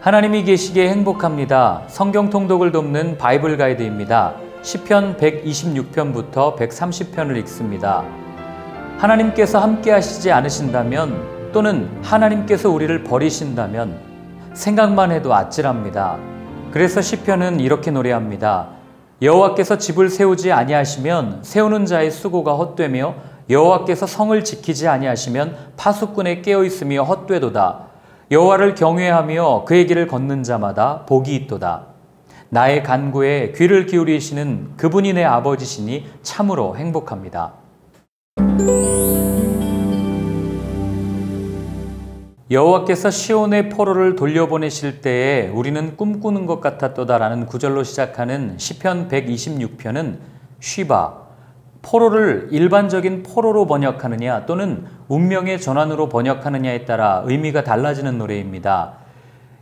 하나님이 계시기에 행복합니다. 성경 통독을 돕는 바이블 가이드입니다. 시편 126편부터 130편을 읽습니다. 하나님께서 함께 하시지 않으신다면 또는 하나님께서 우리를 버리신다면 생각만 해도 아찔합니다. 그래서 시편은 이렇게 노래합니다. 여호와께서 집을 세우지 아니하시면 세우는 자의 수고가 헛되며 여호와께서 성을 지키지 아니하시면 파수꾼에 깨어 있으며 헛되도다. 여호와를 경외하며 그의 길을 걷는 자마다 복이 있도다. 나의 간구에 귀를 기울이시는 그분이 내 아버지시니 참으로 행복합니다. 여호와께서 시온의 포로를 돌려보내실 때에 우리는 꿈꾸는 것 같았도다라는 구절로 시작하는 시편 126편은 쉬바 포로를 일반적인 포로로 번역하느냐 또는 운명의 전환으로 번역하느냐에 따라 의미가 달라지는 노래입니다.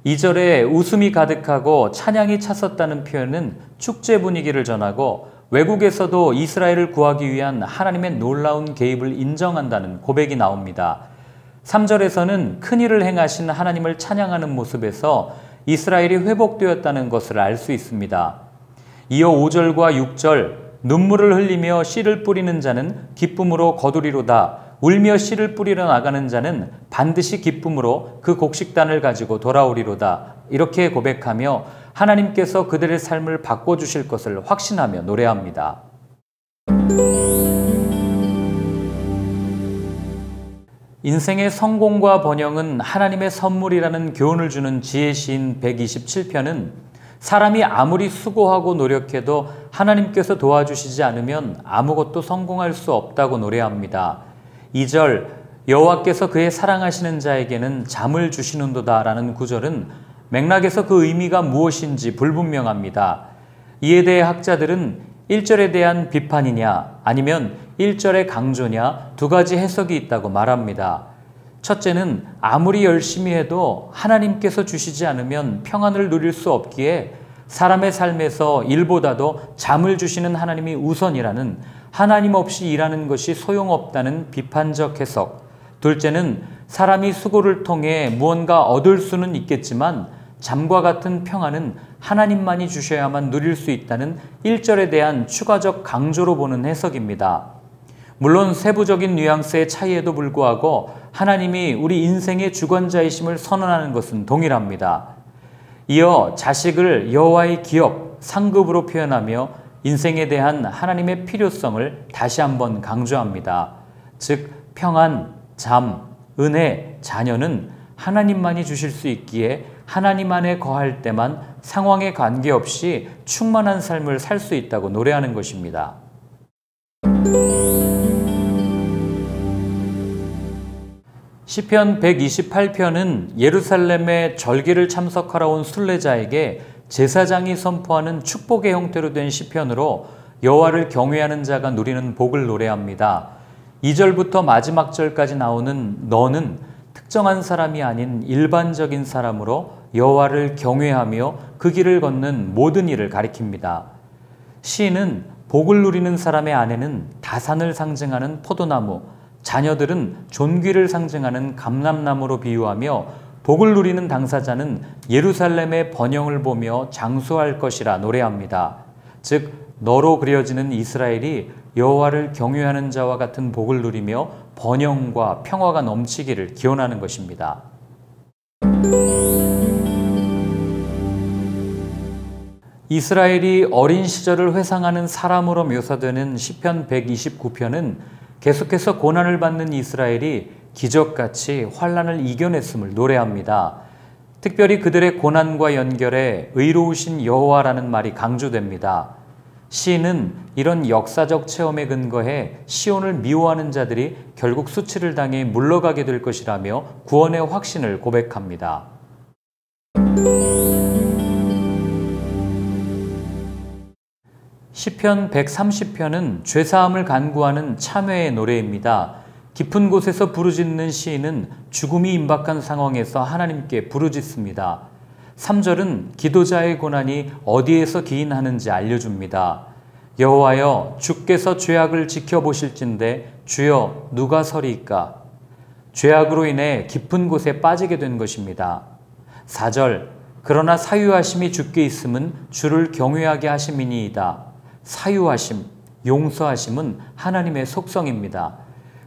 2절에 웃음이 가득하고 찬양이 찼었다는 표현은 축제 분위기를 전하고 외국에서도 이스라엘을 구하기 위한 하나님의 놀라운 개입을 인정한다는 고백이 나옵니다. 3절에서는 큰 일을 행하신 하나님을 찬양하는 모습에서 이스라엘이 회복되었다는 것을 알 수 있습니다. 이어 5절과 6절 눈물을 흘리며 씨를 뿌리는 자는 기쁨으로 거두리로다. 울며 씨를 뿌리러 나가는 자는 반드시 기쁨으로 그 곡식단을 가지고 돌아오리로다. 이렇게 고백하며 하나님께서 그들의 삶을 바꿔주실 것을 확신하며 노래합니다. 인생의 성공과 번영은 하나님의 선물이라는 교훈을 주는 지혜 시인 127편은 사람이 아무리 수고하고 노력해도 하나님께서 도와주시지 않으면 아무것도 성공할 수 없다고 노래합니다. 2절 여호와께서 그의 사랑하시는 자에게는 잠을 주시는도다라는 구절은 맥락에서 그 의미가 무엇인지 불분명합니다. 이에 대해 학자들은 1절에 대한 비판이냐 아니면 1절의 강조냐 두 가지 해석이 있다고 말합니다. 첫째는 아무리 열심히 해도 하나님께서 주시지 않으면 평안을 누릴 수 없기에 사람의 삶에서 일보다도 잠을 주시는 하나님이 우선이라는 하나님 없이 일하는 것이 소용없다는 비판적 해석. 둘째는 사람이 수고를 통해 무언가 얻을 수는 있겠지만 잠과 같은 평안은 하나님만이 주셔야만 누릴 수 있다는 1절에 대한 추가적 강조로 보는 해석입니다. 물론 세부적인 뉘앙스의 차이에도 불구하고 하나님이 우리 인생의 주권자이심을 선언하는 것은 동일합니다. 이어 자식을 여호와의 기업, 상급으로 표현하며 인생에 대한 하나님의 필요성을 다시 한번 강조합니다. 즉 평안, 잠, 은혜, 자녀는 하나님만이 주실 수 있기에 하나님 안에 거할 때만 상황에 관계없이 충만한 삶을 살 수 있다고 노래하는 것입니다. 시편 128편은 예루살렘에 절기를 참석하러 온 순례자에게 제사장이 선포하는 축복의 형태로 된 시편으로 여호와를 경외하는 자가 누리는 복을 노래합니다. 2절부터 마지막 절까지 나오는 너는 특정한 사람이 아닌 일반적인 사람으로 여호와를 경외하며 그 길을 걷는 모든 일을 가리킵니다. 시인은 복을 누리는 사람의 아내는 다산을 상징하는 포도나무, 자녀들은 존귀를 상징하는 감람나무로 비유하며 복을 누리는 당사자는 예루살렘의 번영을 보며 장수할 것이라 노래합니다. 즉 너로 그려지는 이스라엘이 여호와를 경외하는 자와 같은 복을 누리며 번영과 평화가 넘치기를 기원하는 것입니다. 이스라엘이 어린 시절을 회상하는 사람으로 묘사되는 시편 129편은 계속해서 고난을 받는 이스라엘이 기적같이 환란을 이겨냈음을 노래합니다. 특별히 그들의 고난과 연결해 의로우신 여호와라는 말이 강조됩니다. 시인은 이런 역사적 체험에 근거해 시온을 미워하는 자들이 결국 수치를 당해 물러가게 될 것이라며 구원의 확신을 고백합니다. 시편 130편은 죄사함을 간구하는 참회의 노래입니다. 깊은 곳에서 부르짖는 시인은 죽음이 임박한 상황에서 하나님께 부르짖습니다. 3절은 기도자의 고난이 어디에서 기인하는지 알려줍니다. 여호와여 주께서 죄악을 지켜보실진데 주여 누가 서리이까 죄악으로 인해 깊은 곳에 빠지게 된 것입니다. 4절 그러나 사유하심이 주께 있음은 주를 경외하게 하심이니이다. 사유하심, 용서하심은 하나님의 속성입니다.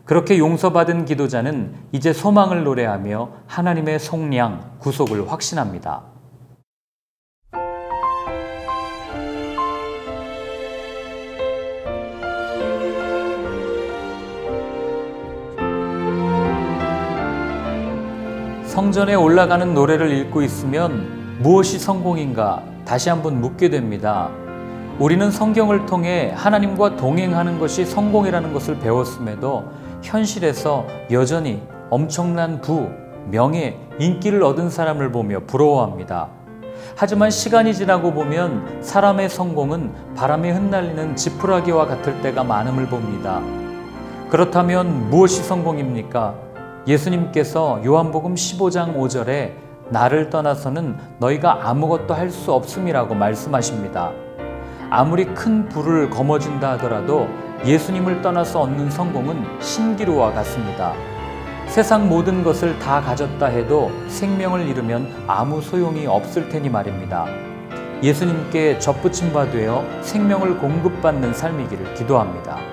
그렇게 용서받은 기도자는 이제 소망을 노래하며 하나님의 속량, 구속을 확신합니다. 성전에 올라가는 노래를 읽고 있으면 무엇이 성공인가 다시 한번 묻게 됩니다. 우리는 성경을 통해 하나님과 동행하는 것이 성공이라는 것을 배웠음에도 현실에서 여전히 엄청난 부, 명예, 인기를 얻은 사람을 보며 부러워합니다. 하지만 시간이 지나고 보면 사람의 성공은 바람에 흩날리는 지푸라기와 같을 때가 많음을 봅니다. 그렇다면 무엇이 성공입니까? 예수님께서 요한복음 15장 5절에 나를 떠나서는 너희가 아무것도 할 수 없음이라고 말씀하십니다. 아무리 큰 부를 거머쥔다 하더라도 예수님을 떠나서 얻는 성공은 신기루와 같습니다. 세상 모든 것을 다 가졌다 해도 생명을 잃으면 아무 소용이 없을 테니 말입니다. 예수님께 접붙임 바 되어 생명을 공급받는 삶이기를 기도합니다.